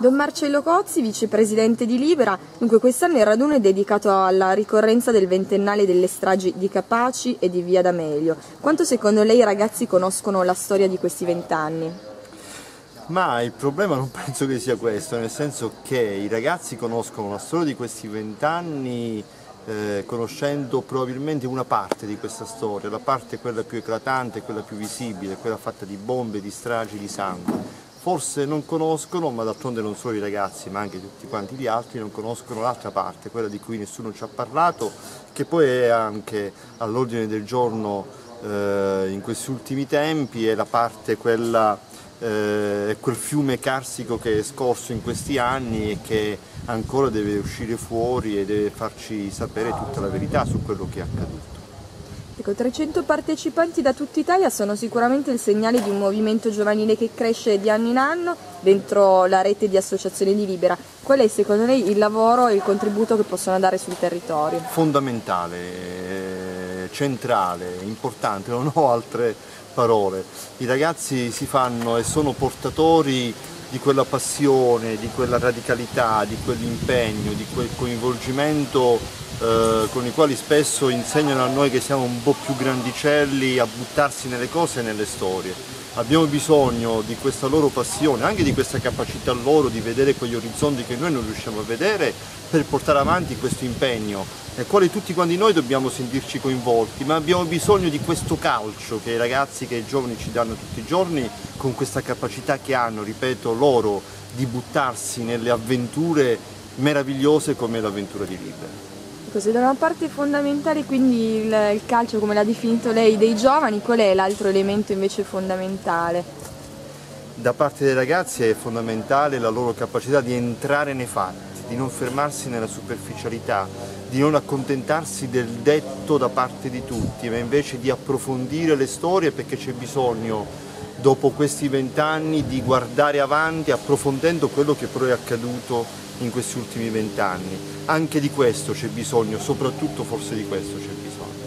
Don Marcello Cozzi, vicepresidente di Libera, dunque quest'anno il raduno è dedicato alla ricorrenza del ventennale delle stragi di Capaci e di Via D'Amelio. Quanto secondo lei i ragazzi conoscono la storia di questi vent'anni? Ma il problema non penso che sia questo, nel senso che i ragazzi conoscono la storia di questi vent'anni eh, conoscendo probabilmente una parte di questa storia, la parte quella più eclatante, quella più visibile, quella fatta di bombe, di stragi, di sangue. Forse non conoscono, ma d'altronde non solo i ragazzi, ma anche tutti quanti gli altri, non conoscono l'altra parte, quella di cui nessuno ci ha parlato, che poi è anche all'ordine del giorno eh, in questi ultimi tempi, è la parte quella eh, quel fiume carsico che è scorso in questi anni e che ancora deve uscire fuori e deve farci sapere tutta la verità su quello che è accaduto. Ecco, 300 partecipanti da tutta Italia sono sicuramente il segnale di un movimento giovanile che cresce di anno in anno dentro la rete di associazioni di Libera. Qual è secondo lei il lavoro e il contributo che possono dare sul territorio? Fondamentale, eh, centrale, importante, non ho altre parole. I ragazzi si fanno e sono portatori di quella passione, di quella radicalità, di quell'impegno, di quel coinvolgimento eh, con i quali spesso insegnano a noi che siamo un po' più grandicelli a buttarsi nelle cose e nelle storie. Abbiamo bisogno di questa loro passione, anche di questa capacità loro di vedere quegli orizzonti che noi non riusciamo a vedere per portare avanti questo impegno nel quale tutti quanti noi dobbiamo sentirci coinvolti, ma abbiamo bisogno di questo calcio che i ragazzi, che i giovani ci danno tutti i giorni, con questa capacità che hanno, ripeto, loro di buttarsi nelle avventure meravigliose come l'avventura di Libera. Ecco, da una parte fondamentale quindi il, il calcio, come l'ha definito lei, dei giovani, qual è l'altro elemento invece fondamentale? Da parte dei ragazzi è fondamentale la loro capacità di entrare nei fatti di non fermarsi nella superficialità, di non accontentarsi del detto da parte di tutti, ma invece di approfondire le storie perché c'è bisogno, dopo questi vent'anni, di guardare avanti approfondendo quello che però è accaduto in questi ultimi vent'anni. Anche di questo c'è bisogno, soprattutto forse di questo c'è bisogno.